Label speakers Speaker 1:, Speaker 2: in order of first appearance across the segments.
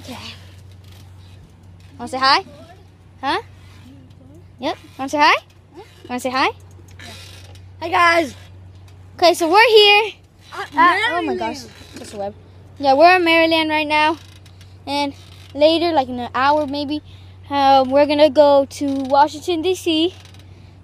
Speaker 1: Okay. Wanna say hi? Huh? Yep. Wanna say hi? Wanna say hi?
Speaker 2: Hi guys.
Speaker 1: Okay, so we're here. At- oh my gosh, just a web. Yeah, we're in Maryland right now, and later, like in an hour maybe, um, we're gonna go to Washington D.C.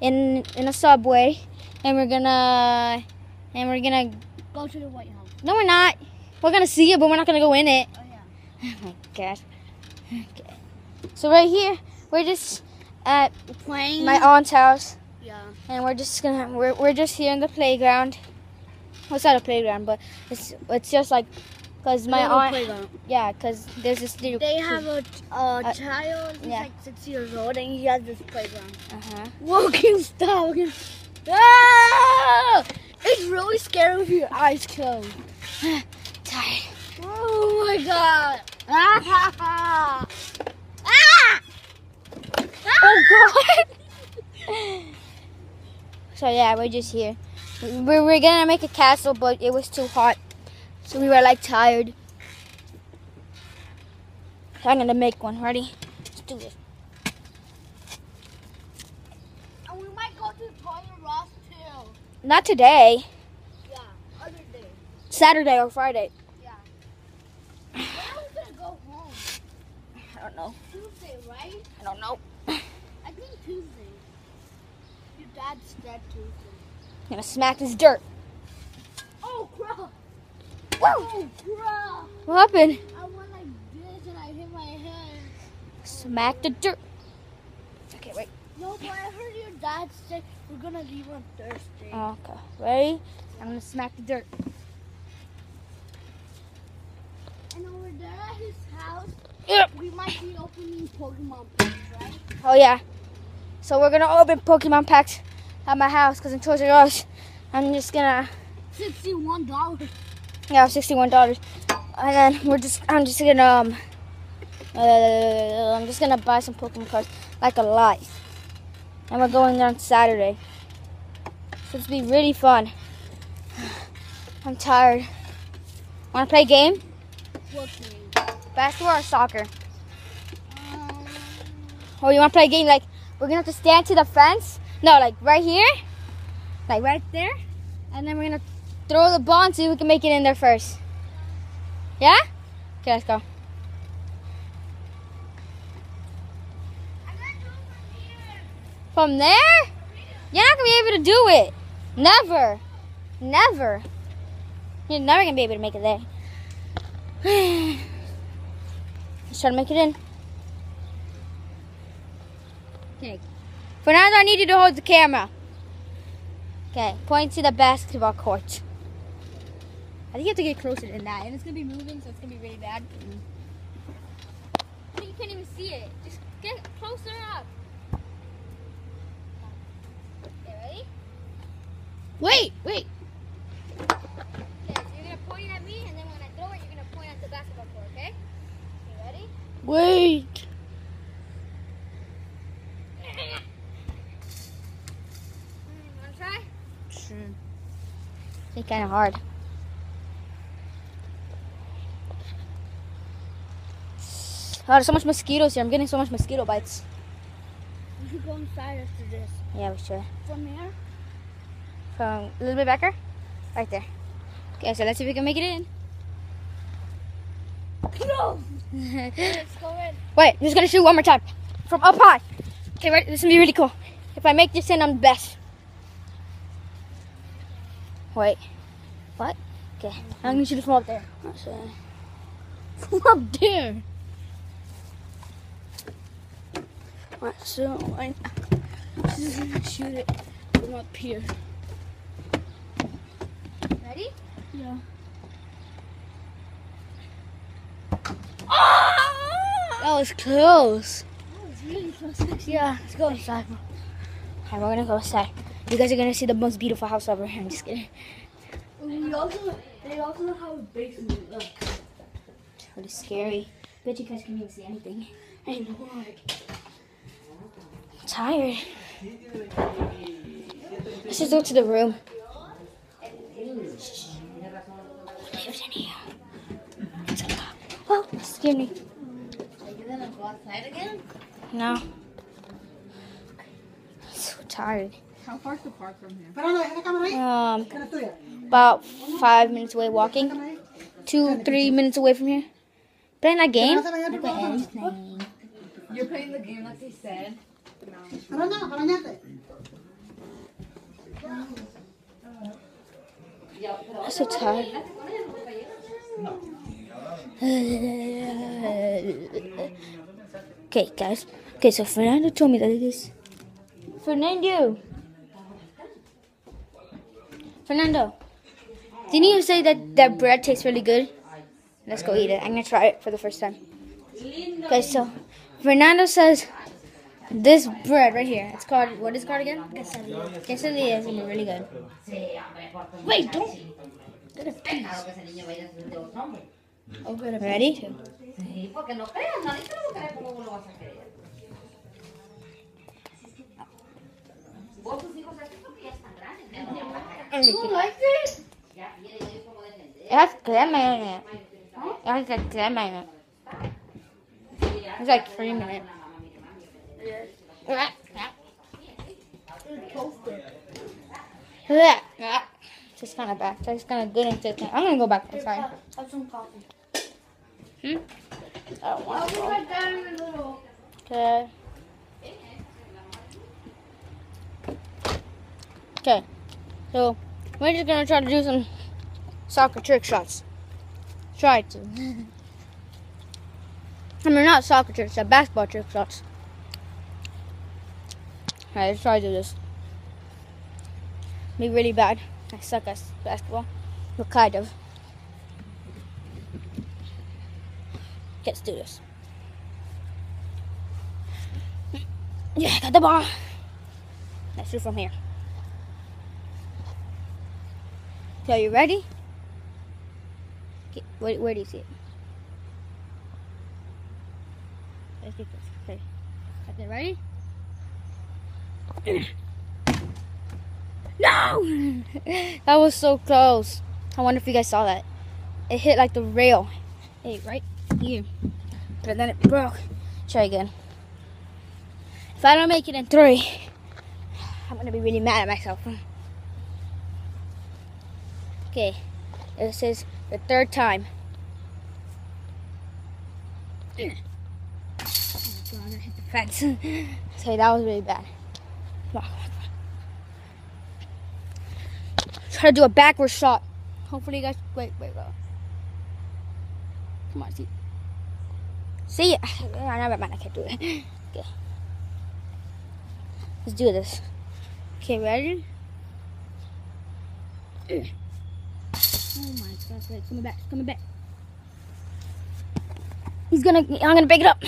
Speaker 1: in in a subway, and we're gonna and we're gonna.
Speaker 2: Go to the White House.
Speaker 1: No, we're not. We're gonna see it, but we're not gonna go in it.
Speaker 2: Oh.
Speaker 1: My gosh. Okay. So right here, we're just at
Speaker 2: playing.
Speaker 1: my aunt's house,
Speaker 2: yeah.
Speaker 1: and we're just gonna we're we're just here in the playground. Well, it's not a playground, but it's it's just like because my aunt,
Speaker 2: playground.
Speaker 1: yeah, because there's this little.
Speaker 2: They have a, a child. He's
Speaker 1: yeah.
Speaker 2: like six years old, and he has this playground.
Speaker 1: Uh huh.
Speaker 2: Walking stop. Ah! It's really scary with your eyes closed.
Speaker 1: Tired.
Speaker 2: Oh my god. Ah! ah!
Speaker 1: Oh God. so yeah, we're just here. We we were gonna make a castle, but it was too hot, so we were like tired. I'm gonna make one. Ready? Let's do this.
Speaker 2: And we might go to Toys R Us too.
Speaker 1: Not today.
Speaker 2: Yeah, other day.
Speaker 1: Saturday or Friday.
Speaker 2: When are we gonna go home?
Speaker 1: I don't know.
Speaker 2: Tuesday, right?
Speaker 1: I don't know.
Speaker 2: I think Tuesday. Your dad said Tuesday.
Speaker 1: I'm gonna smack this dirt.
Speaker 2: Oh crap!
Speaker 1: Woo!
Speaker 2: Oh crap!
Speaker 1: What happened?
Speaker 2: I went like this and I hit my head.
Speaker 1: Smack the dirt. Okay, wait.
Speaker 2: No, but I heard your dad say we're gonna leave on Thursday.
Speaker 1: Okay, ready? I'm gonna smack the dirt.
Speaker 2: And over there at his house,
Speaker 1: Yep.
Speaker 2: we might be opening Pokemon packs, right?
Speaker 1: Oh yeah. So we're gonna open Pokemon packs at my house because in Toys R Us, I'm just gonna
Speaker 2: Sixty-one dollars.
Speaker 1: yeah, sixty-one dollars, and then we're just I'm just gonna um, uh, I'm just gonna buy some Pokemon cards like a lot, and we're going there on Saturday. So it's be really fun. I'm tired. Wanna play a game? Basketball or soccer?
Speaker 2: Um,
Speaker 1: Oh, you want to play a game like we're gonna have to stand to the fence? No, like right here, like right there, and then we're gonna throw the ball and see can make it in there first. Yeah? Okay, let's go.
Speaker 2: From
Speaker 1: there, you're not gonna be able to do it. Never, never. You're never gonna be able to make it there. Try to make it in. Okay. Fernando, I need you to hold the camera. Okay, point to the basketball court. I think you have to get closer than that, and it's gonna be moving, so it's gonna be really bad. Think you can't even see it. Just get closer up. Okay, ready?
Speaker 2: Wait, wait.
Speaker 1: Okay, so you're gonna point at me, and then when I throw it, you're gonna point at the basketball court, okay? Okay, ready?
Speaker 2: Wait.
Speaker 1: Mm, wanna try?
Speaker 2: Sure.
Speaker 1: It's kind of hard. Oh, there's so much mosquitoes here. I'm getting so much mosquito bites.
Speaker 2: We should go inside after this.
Speaker 1: Yeah, we should.
Speaker 2: From here?
Speaker 1: From a little bit back here? Right there. Okay, so let's see if we can make it in. Wait. I'm just gonna shoot one more time. From up high. Okay, right, this is gonna be really cool. If I make this in, I'm the best. Wait. What? Okay, I'm gonna shoot it from up there.
Speaker 2: From up there. Alright, so I she's gonna shoot it from up here.
Speaker 1: Ready?
Speaker 2: Yeah. That was close. That was really close.
Speaker 1: Yeah, let's go inside. Alright, we're gonna go inside. You guys are gonna see the most beautiful house ever. I'm just kidding.
Speaker 2: We also, they also have a basement. Look.
Speaker 1: It's really scary. Bet you guys can't even see anything.
Speaker 2: I know.
Speaker 1: I'm tired. Let's just go to the room. Who lives in here? Oh, scared me.
Speaker 2: outside again?
Speaker 1: No. I'm so tired.
Speaker 2: How far's the park from here?
Speaker 1: Um, about five minutes away walking. Two, three minutes away from here. Playing a game?
Speaker 2: You're playing the game like they said.
Speaker 1: I don't know, but I'm at it. I'm so tired. Okay, guys. Okay, so Fernando told me that it is. Fernando. Fernando. Didn't you say that that bread tastes really good? Let's go eat it. I'm gonna try it for the first time. Okay, so Fernando says this bread right here. It's called what is it called again? Quesadilla. Quesadilla is really good. Wait, don't. Ready?
Speaker 3: Sí, porque no creas, nadie te lo va a creer. Vos tus hijos así porque ya están grandes, it? Como
Speaker 1: has like crema it. It's like cream eh. it. Tastes kind of bad. Tastes kind of good and tastes. I'm gonna go back inside.
Speaker 2: Have some coffee.
Speaker 1: Hmm? I don't want to
Speaker 2: right down in the little.
Speaker 1: Okay. Okay. So we're just gonna try to do some soccer trick shots. Try to. I mean, not soccer trick shots, basketball trick shots. Alright, let's try to do this. Be really bad. I suck at basketball. Well, kind of. Let's do this. Yeah, got the ball. Let's shoot from here. So you ready? Okay, where, where do you see it? Let's get this. Okay. Okay, ready? no! that was so close. I wonder if you guys saw that. It hit like the rail. Hey, right here. But then it broke. Try again. If I don't make it in three, I'm gonna be really mad at myself. Okay, this is the third time. Oh God, I hit the fence. okay, that was really bad. Try to do a backward shot. Hopefully, you guys. Wait, wait, wait. Come on, see. See? I never mind. I can't do it. Okay. Let's do this. Okay, ready? Oh my gosh, wait, coming back, coming back. He's gonna, I'm gonna pick it up.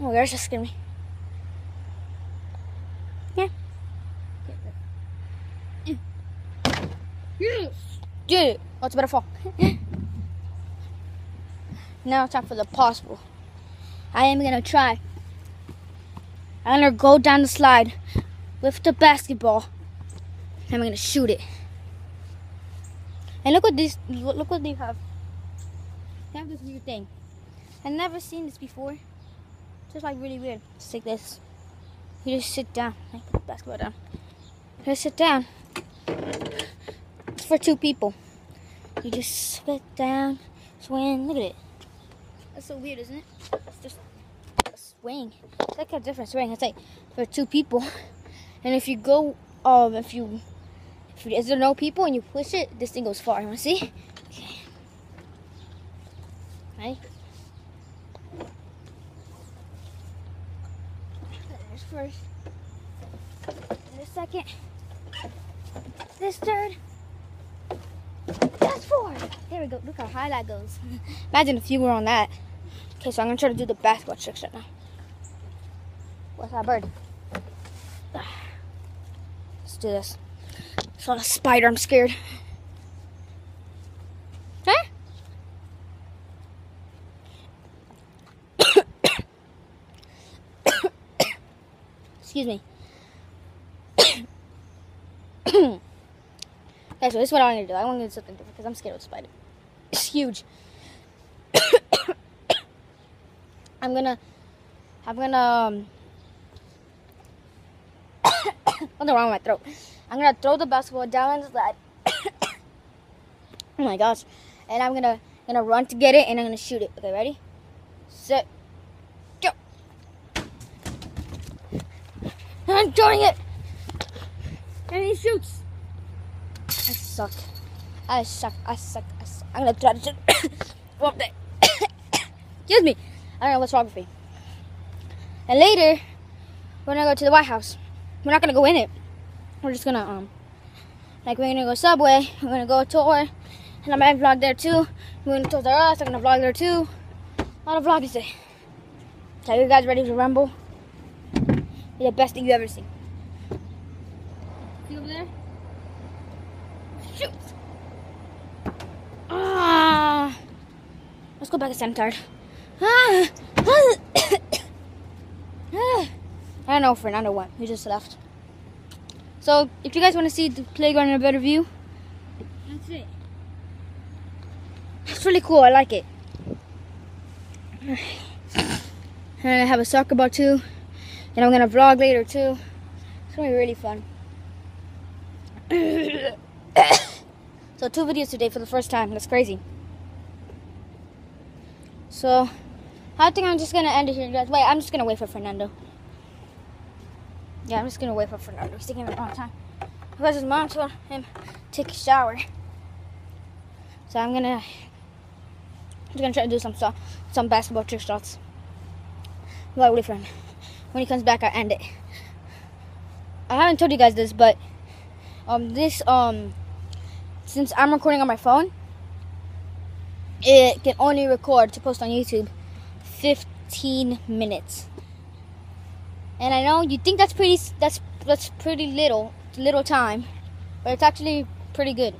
Speaker 1: Oh, there's just me. Yeah. Yes! Dude, oh, it's about fall. now it's time for the possible. I am gonna try. I'm gonna go down the slide with the basketball. And I'm gonna shoot it. And look what this look what they have. They have this weird thing. I've never seen this before. It's just like really weird. Just like this. You just sit down. I put the basketball down. You just sit down. It's for two people. You just sit down, swing. Look at it. That's so weird, isn't it? It's just a swing. It's like a different swing. It's like for two people. And if you go, um, if you, if you, is there no people and you push it, this thing goes far. You wanna see? Okay. Ready? There's first. This second. This third. Four. There we go. Look how high that goes. Imagine if you were on that. Okay, so I'm gonna try to do the basketball tricks right now. What's that bird? Let's do this. It's not a spider. I'm scared. Huh? Excuse me. okay, so this is what I want to do. I want to do something different because I'm scared of the spider. It's huge. I'm gonna, I'm gonna, um, what's wrong with my throat? I'm gonna throw the basketball down the slide. oh my gosh. And I'm gonna, gonna run to get it and I'm gonna shoot it. Okay, ready? Set, go. I'm throwing it. And he shoots. Suck. I suck. I suck. I suck. I'm gonna try to. Whoop there. Excuse me. I don't know what's wrong with me. And later, we're gonna go to the White House. We're not gonna go in it. We're just gonna um, like we're gonna go Subway. We're gonna go tour, and I might vlog there too. We're gonna Toys R Us. I'm gonna vlog there too. A lot of vlogging today. So you guys ready to rumble? The best thing you ever seen. See over there? Shoot! Ah! Let's go back to tired. Ah! I don't know if Fernando went. He just left. So, if you guys want to see the playground in a better view, that's it. It's really cool. I like it. And I have a soccer ball too. And I'm going to vlog later too. It's going to be really fun. so, two videos today for the first time. That's crazy. So, I think I'm just gonna end it here, guys. Wait, I'm just gonna wait for Fernando. Yeah, I'm just gonna wait for Fernando. He's taking a long time. Because his mom told him take a shower. So I'm gonna I'm gonna try to do some some basketball trick shots. While wait for him. When he comes back, I end it. I haven't told you guys this, but um, this um, since I'm recording on my phone, it can only record to post on YouTube 15 minutes. And I know you think that's pretty that's that's pretty little little time, but it's actually pretty good.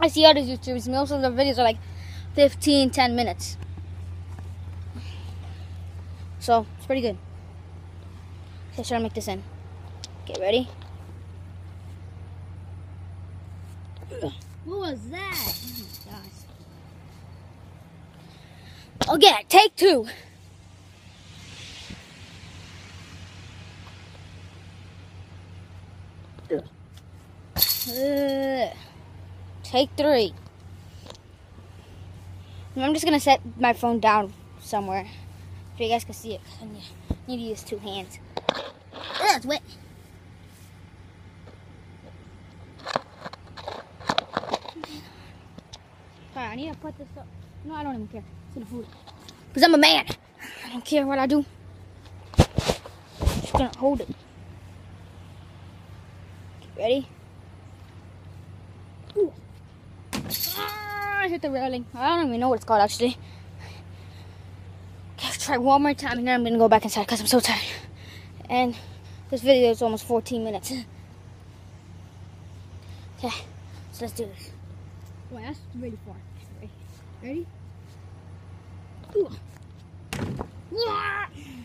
Speaker 1: I see other YouTubers, most of their videos are like 15, 10 minutes. So it's pretty good. Okay, try to make this in. Get ready.
Speaker 2: What was that? Oh
Speaker 1: Okay, take two. Uh, take three. I'm just gonna set my phone down somewhere so you guys can see it. I need, to use two hands. Ugh, it's wet. Alright, I need to put this up. No, I don't even care. To. Because I'm a man. I don't care what I do. Just gonna hold it. Ready? Ooh. Ah, I hit the railing. I don't even know what it's called actually. Okay, let's try one more time and then I'm gonna go back inside because I'm so tired. And this video is almost 14 minutes. Okay, so let's do this.
Speaker 2: Boy, that's really far. Ready?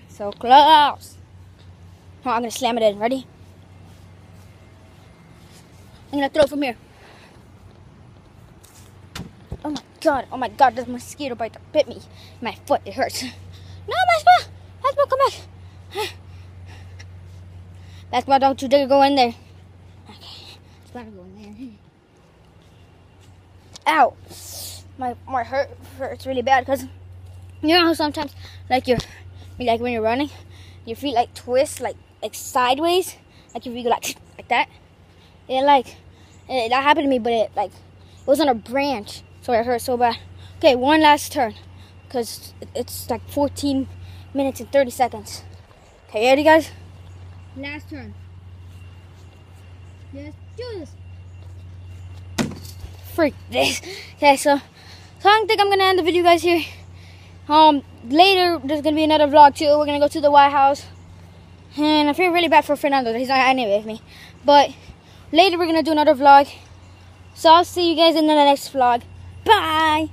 Speaker 1: So close. I'm gonna slam it in. Ready? I'm gonna throw it from here. Oh my god! Oh my god! This mosquito bite that bit me. My foot. It hurts. No, basketball! Basketball, come back! Basketball, don't you dare go in there. Okay, to go in there. Ow! My my hurt hurts really bad because you know how sometimes like you're like when you're running, your feet like twist like like sideways, like if you go like like that. It like it, that happened to me, but it like it was on a branch, so it hurt so bad. Okay, one last turn, cause it's like 14 minutes and 30 seconds. Okay, ready, guys?
Speaker 2: Last turn. Yes, do this.
Speaker 1: Freak this. Okay, so so I don't think I'm gonna end the video, guys. Here. Um, later there's gonna be another vlog too. We're gonna go to the White House, and I feel really bad for Fernando. He's not anyway with me, but later we're gonna do another vlog. So I'll see you guys in the next vlog. Bye.